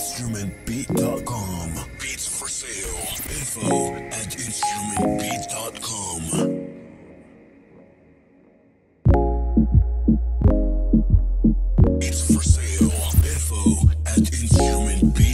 instrumentbeat.com. Beats for sale. Info at instrumentbeat.com. Beats for sale. Info at instrumentbeat.com.